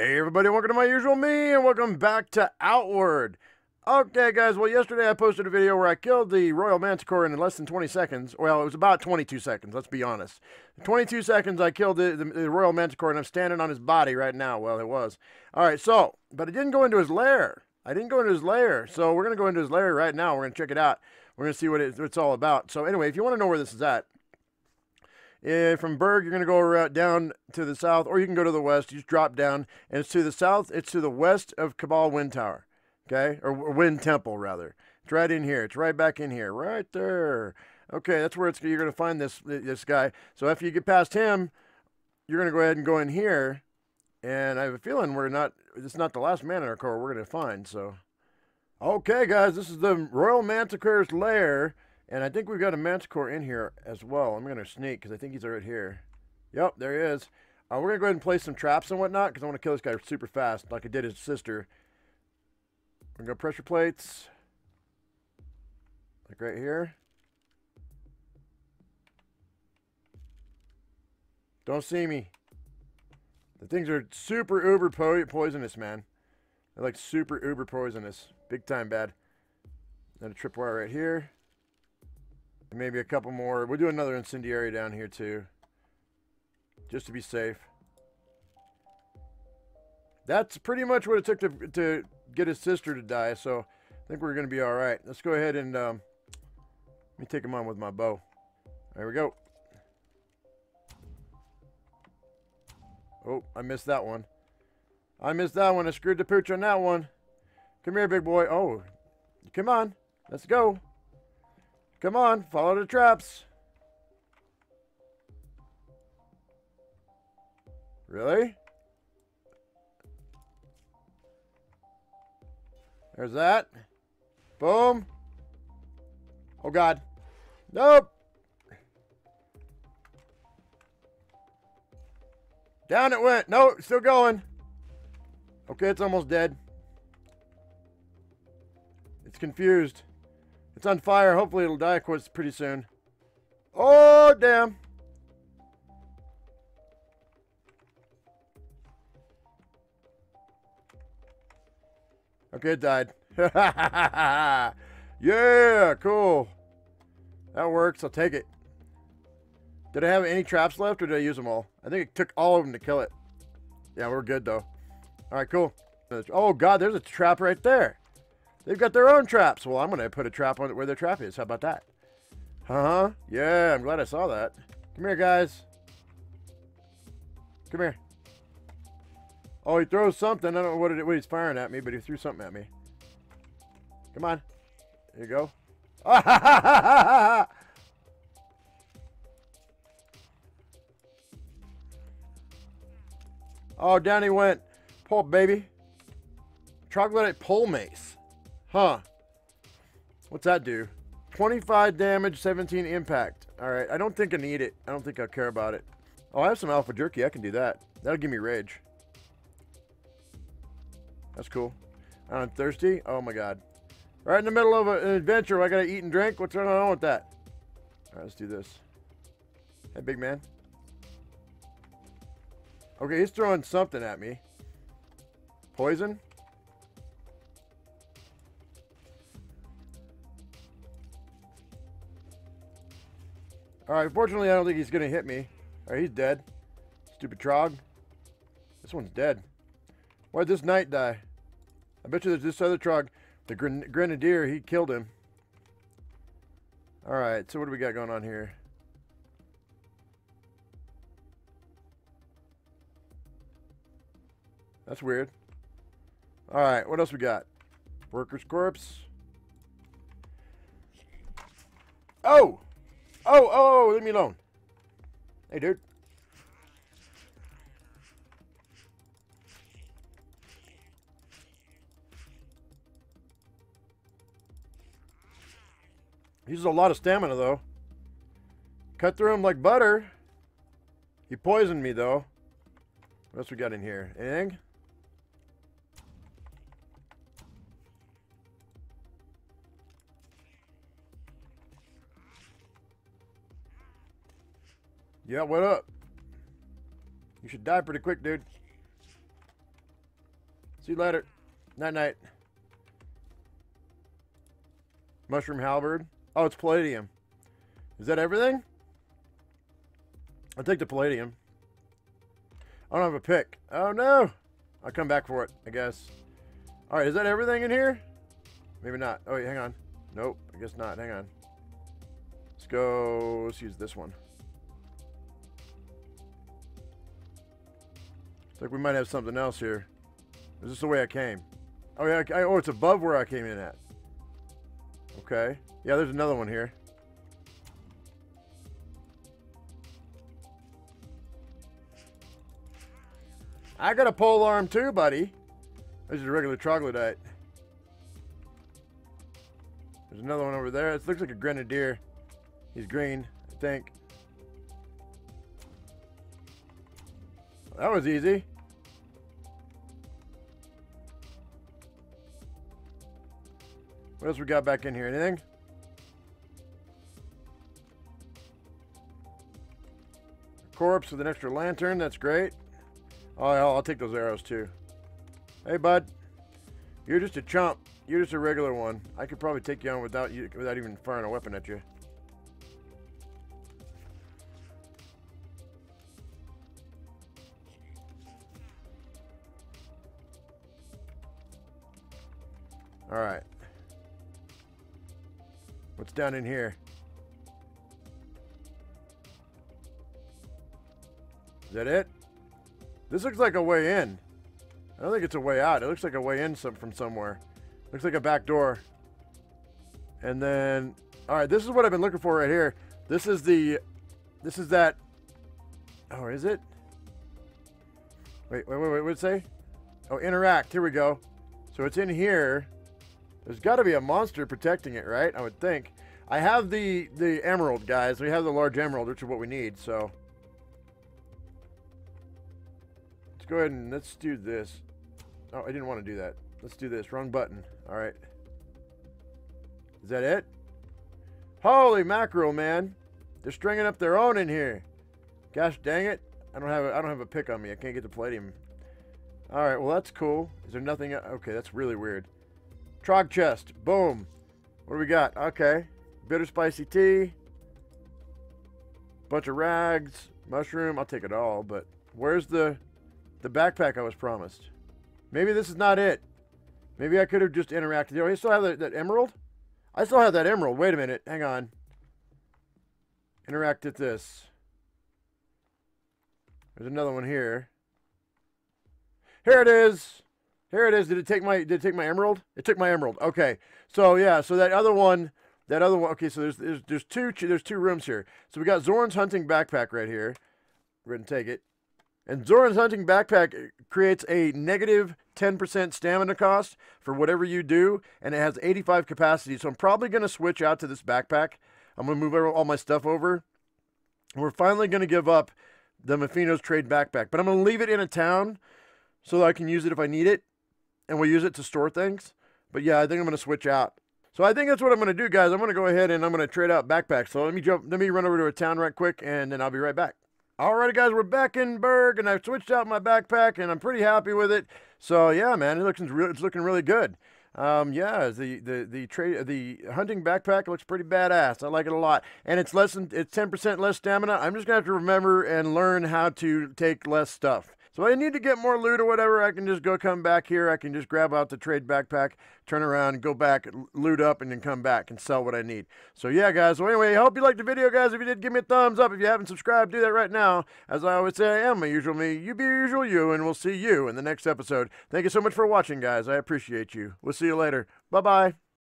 Hey everybody, welcome to my usual me and welcome back to Outward. Okay guys, well yesterday I posted a video where I killed the Royal Manticore in less than 20 seconds. Well, it was about 22 seconds, let's be honest. 22 seconds I killed the, the, the Royal Manticore and I'm standing on his body right now. Well, it was. Alright, so, but I didn't go into his lair. I didn't go into his lair, so we're going to go into his lair right now. We're going to check it out. We're going to see what, it, what it's all about. So anyway, if you want to know where this is at, uh, from Berg, you're going to go down to the south, or you can go to the west. You just drop down, and it's to the south. It's to the west of Cabal Wind Tower, okay, or, or Wind Temple rather. It's right in here. It's right back in here, right there. Okay, that's where it's. You're going to find this this guy. So after you get past him, you're going to go ahead and go in here, and I have a feeling we're not. It's not the last Manticore we're going to find. So, okay, guys, this is the Royal Manticore's lair. And I think we've got a Manticore in here as well. I'm going to sneak because I think he's right here. Yep, there he is. Uh, we're going to go ahead and place some traps and whatnot because I want to kill this guy super fast like I did his sister. We're going to go pressure plates. Like right here. Don't see me. The things are super uber po poisonous, man. They're like super uber poisonous. Big time bad. Then a tripwire right here. Maybe a couple more. We'll do another incendiary down here too. Just to be safe. That's pretty much what it took to, to get his sister to die. So I think we're going to be all right. Let's go ahead and um, let me take him on with my bow. There we go. Oh, I missed that one. I missed that one. I screwed the pooch on that one. Come here, big boy. Oh, come on. Let's go. Come on, follow the traps. Really? There's that. Boom. Oh, God. Nope. Down it went. No, still going. Okay, it's almost dead. It's confused. It's on fire. Hopefully it'll die of course, pretty soon. Oh, damn. Okay, it died. yeah, cool. That works. I'll take it. Did I have any traps left or did I use them all? I think it took all of them to kill it. Yeah, we're good though. All right, cool. Oh, God, there's a trap right there. They've got their own traps. Well, I'm going to put a trap on it where their trap is. How about that? Uh-huh. Yeah, I'm glad I saw that. Come here, guys. Come here. Oh, he throws something. I don't know what, it, what he's firing at me, but he threw something at me. Come on. There you go. oh, down he went. Pull, baby. Troglodyte pole mace. Huh. What's that do? 25 damage, 17 impact. Alright, I don't think I need it. I don't think I care about it. Oh, I have some alpha jerky. I can do that. That'll give me rage. That's cool. I'm thirsty. Oh my god. Right in the middle of an adventure, I gotta eat and drink. What's going on with that? Alright, let's do this. Hey, big man. Okay, he's throwing something at me. Poison? Alright, fortunately I don't think he's going to hit me. Alright, he's dead. Stupid Trog. This one's dead. Why'd this knight die? I bet you there's this other Trog. The Gren Grenadier, he killed him. Alright, so what do we got going on here? That's weird. Alright, what else we got? Worker's corpse. Oh! Oh, oh, oh, leave me alone. Hey, dude. Uses a lot of stamina, though. Cut through him like butter. He poisoned me, though. What else we got in here? Anything? Yeah, what up? You should die pretty quick, dude. See you later. Night night. Mushroom halberd. Oh, it's palladium. Is that everything? I'll take the palladium. I don't have a pick. Oh no! I'll come back for it, I guess. Alright, is that everything in here? Maybe not. Oh, wait, hang on. Nope, I guess not. Hang on. Let's go. Let's use this one. Looks like we might have something else here. Is this the way I came? Oh, yeah. I, oh, it's above where I came in at. Okay. Yeah, there's another one here. I got a pole arm too, buddy. This is a regular troglodyte. There's another one over there. It looks like a grenadier. He's green, I think. That was easy. What else we got back in here? Anything? Corpse with an extra lantern. That's great. Oh, I'll, I'll take those arrows too. Hey, bud. You're just a chump. You're just a regular one. I could probably take you on without you without even firing a weapon at you. All right. What's down in here? Is that it? This looks like a way in. I don't think it's a way out. It looks like a way in some, from somewhere. Looks like a back door. And then, all right, this is what I've been looking for right here. This is the, this is that, oh, is it? Wait, wait, wait, wait, what'd it say? Oh, interact, here we go. So it's in here. There's got to be a monster protecting it, right? I would think. I have the, the emerald, guys. We have the large emerald, which is what we need, so. Let's go ahead and let's do this. Oh, I didn't want to do that. Let's do this. Wrong button. All right. Is that it? Holy mackerel, man. They're stringing up their own in here. Gosh dang it. I don't have a, I don't have a pick on me. I can't get the palladium. All right, well, that's cool. Is there nothing? Okay, that's really weird. Trog chest. Boom. What do we got? Okay. Bitter spicy tea. Bunch of rags. Mushroom. I'll take it all, but where's the the backpack I was promised? Maybe this is not it. Maybe I could have just interacted. Oh, I still have that, that emerald? I still have that emerald. Wait a minute. Hang on. Interact at this. There's another one here. Here it is. Here it is. Did it take my did it take my emerald? It took my emerald. Okay. So yeah, so that other one, that other one. Okay, so there's there's there's two there's two rooms here. So we got Zhorn's hunting backpack right here. We're gonna take it. And Zhorn's hunting backpack eh, creates a negative 10% stamina cost for whatever you do, and it has 85 capacity. So I'm probably going to switch out to this backpack. I'm to move all my stuff over. We're finally going to give up the Mefino's trade backpack, but I'm to leave it in a town so that I can use it if I need it, and we'll use it to store things. But yeah, I think I'm going to switch out. So I think that's what I'm going to do, guys. I'm going to go ahead and I'm going to trade out backpacks. So let me jump, let me run over to a town right quick, and then I'll be right back. Alrighty, guys, we're back in Berg, and I've switched out my backpack, and I'm pretty happy with it. So yeah, man, it looks it's looking really good. Um, yeah, the the the trade the hunting backpack looks pretty badass. I like it a lot, and it's less than it's ten percent less stamina. I'm just gonna have to remember and learn how to take less stuff. So I need to get more loot or whatever. I can just go come back here. I can just grab out the trade backpack, turn around, go back, loot up, and then come back and sell what I need. So yeah, guys. So anyway, I hope you liked the video, guys. If you did, give me a thumbs up. If you haven't subscribed, do that right now. As I always say, I am my usual me. You be your usual you, and we'll see you in the next episode. Thank you so much for watching, guys. I appreciate you. We'll see you later. Bye-bye.